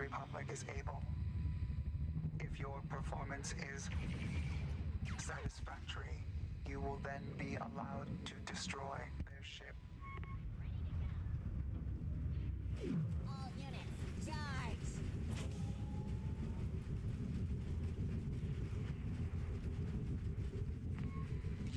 Republic is able. If your performance is satisfactory, you will then be allowed to destroy their ship. All units, charge!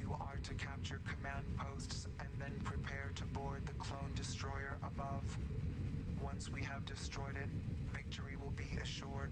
You are to capture command posts and then prepare to board the clone destroyer above. Once we have destroyed it, victory will be assured.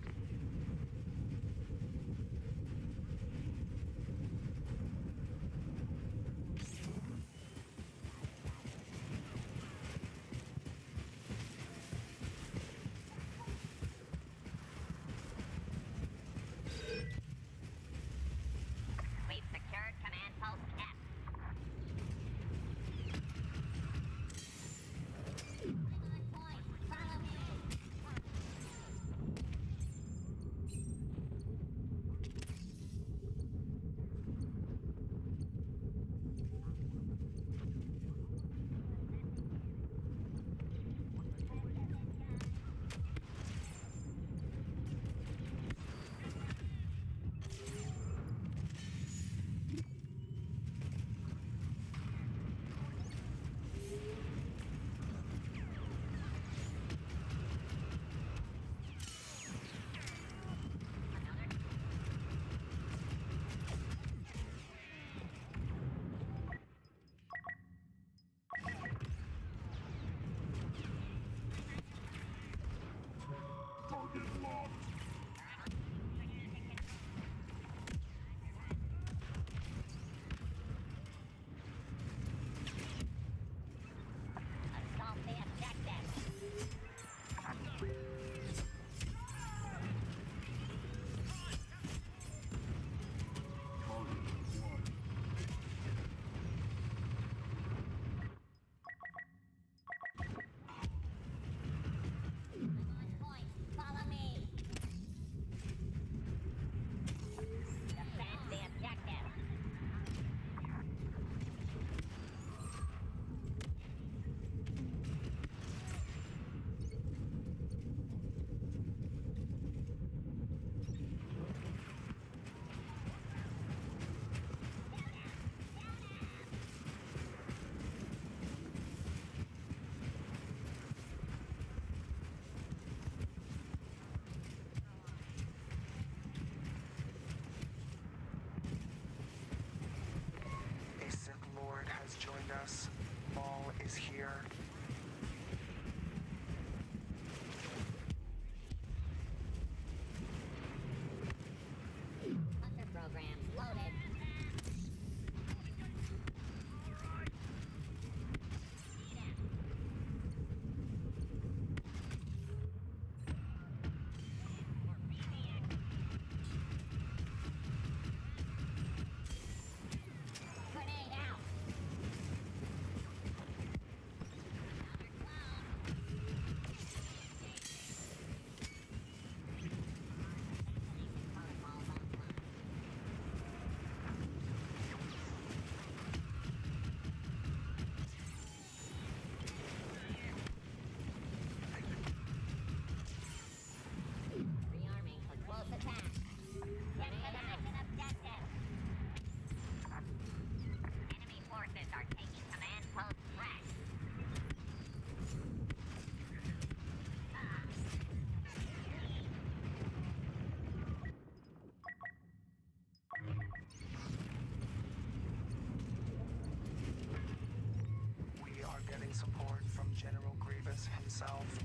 Support from General Grievous himself.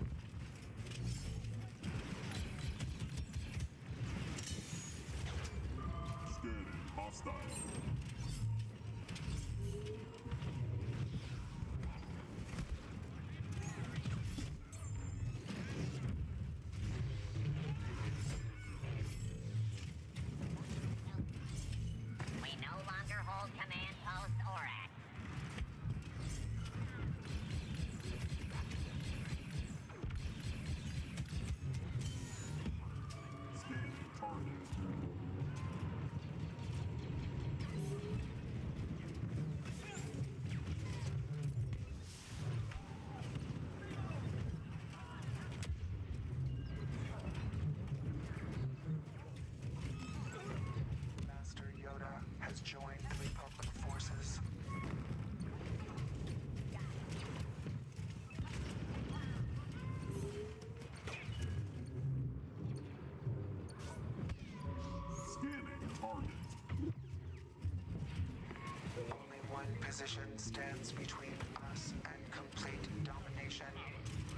position stands between us and complete domination.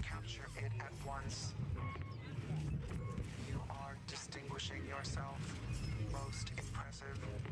Capture it at once. You are distinguishing yourself. Most impressive.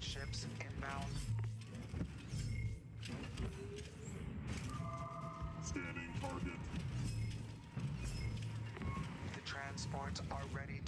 Ships inbound. Scanning target. The transports are ready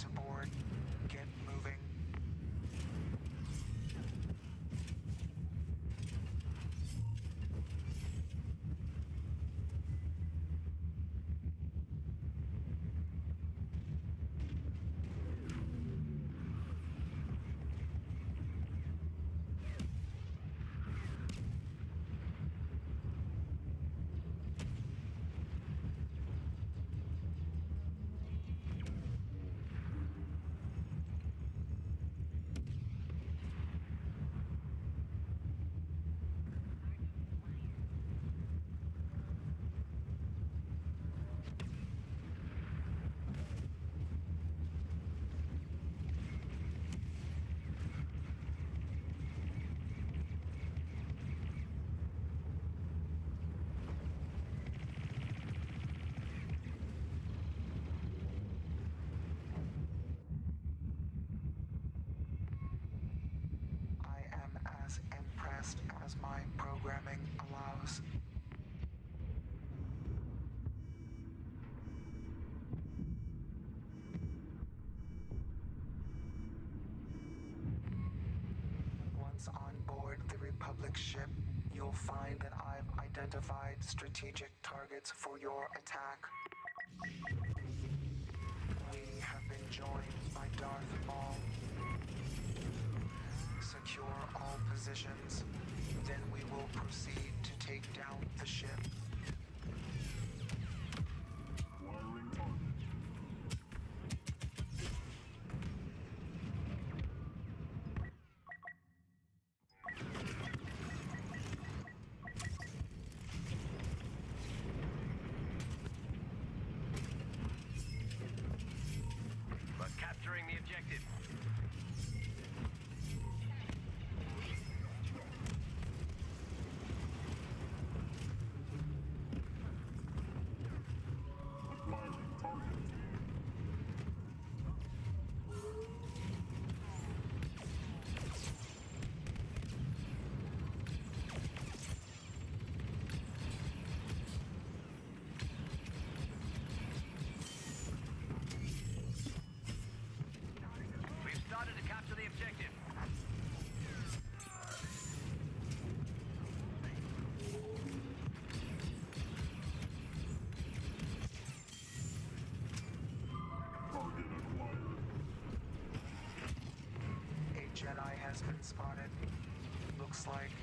as my programming allows. Once on board the Republic ship, you'll find that I've identified strategic targets for your attack. We have been joined by Darth Maul. Secure all positions. Then we will proceed to take down the ship. Has been spotted. Looks like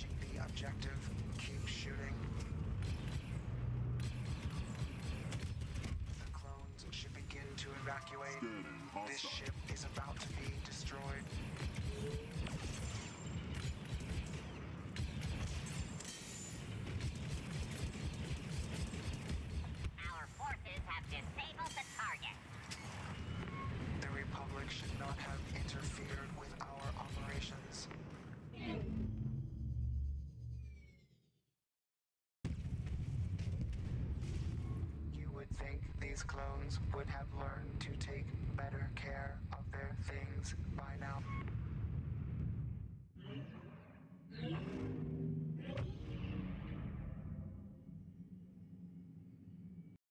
Engaging the objective. Keep shooting. The clones should begin to evacuate. This ship clones would have learned to take